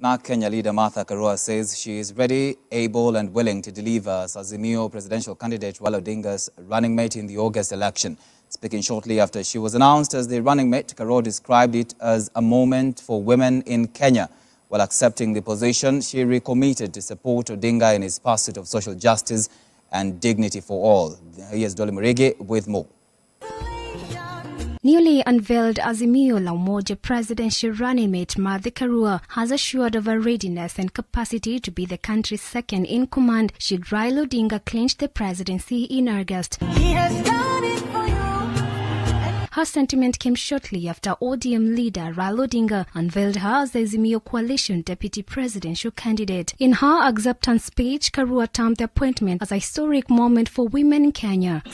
NARC Kenya leader Martha Karua says she is ready, able and willing to deliver as Azimio presidential candidate Raila Odinga's running mate in the August election. Speaking shortly after she was announced as the running mate, Karua described it as a moment for women in Kenya. While accepting the position, she recommitted to support Odinga in his pursuit of social justice and dignity for all. Here's Dolly with more. Newly unveiled Azimio la Umoja presidential running mate Martha Karua has assured of her readiness and capacity to be the country's second in command should Raila Odinga clinch the presidency in August. Her sentiment came shortly after ODM leader Raila Odinga unveiled her as the Azimio coalition deputy presidential candidate. In her acceptance speech, Karua termed the appointment as a historic moment for women in Kenya.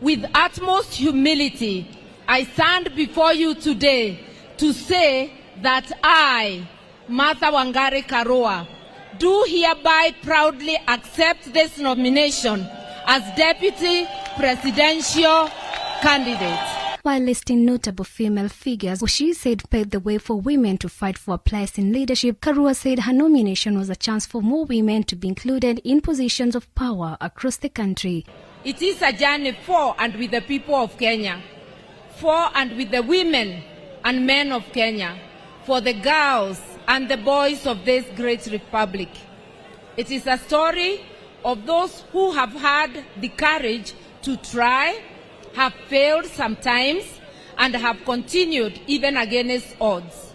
With utmost humility, I stand before you today to say that I, Martha Wangari Karua, do hereby proudly accept this nomination as Deputy Presidential Candidate. While listing notable female figures, who she said paved the way for women to fight for a place in leadership, Karua said her nomination was a chance for more women to be included in positions of power across the country. It is a journey for and with the people of Kenya for and with the women and men of Kenya, for the girls and the boys of this great republic. It is a story of those who have had the courage to try, have failed sometimes, and have continued even against odds.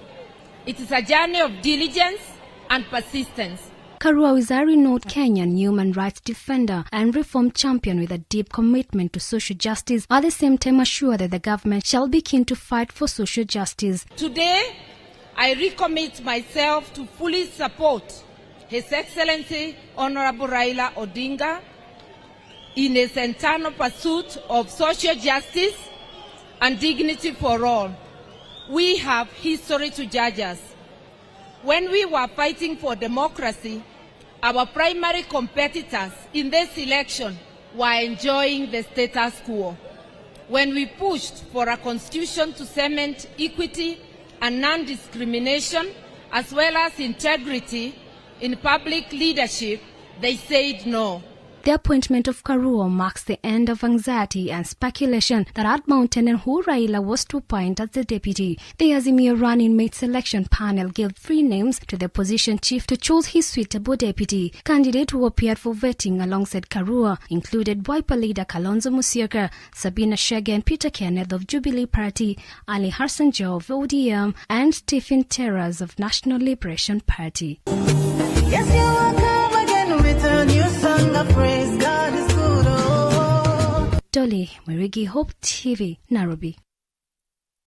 It is a journey of diligence and persistence Karua is a renowned Kenyan human rights defender and reform champion with a deep commitment to social justice, at the same time assure that the government shall be keen to fight for social justice. Today, I recommit myself to fully support His Excellency Honorable Raila Odinga in his internal pursuit of social justice and dignity for all. We have history to judge us. When we were fighting for democracy, our primary competitors in this election were enjoying the status quo. When we pushed for a constitution to cement equity and non-discrimination, as well as integrity in public leadership, they said no. The appointment of Karua marks the end of anxiety and speculation that had mounted and who Raila was to appoint as the deputy. The Azimio running mate selection panel gave three names to the opposition chief to choose his suitable deputy. Candidates who appeared for vetting alongside Karua included Wiper leader Kalonzo Musyoka, Sabina Chege and Peter Kenneth of Jubilee Party, Ali Hassan Joho of ODM, and Stephen Tarus of National Liberation Party. Yes, Dolly Murigi Hope TV, Nairobi.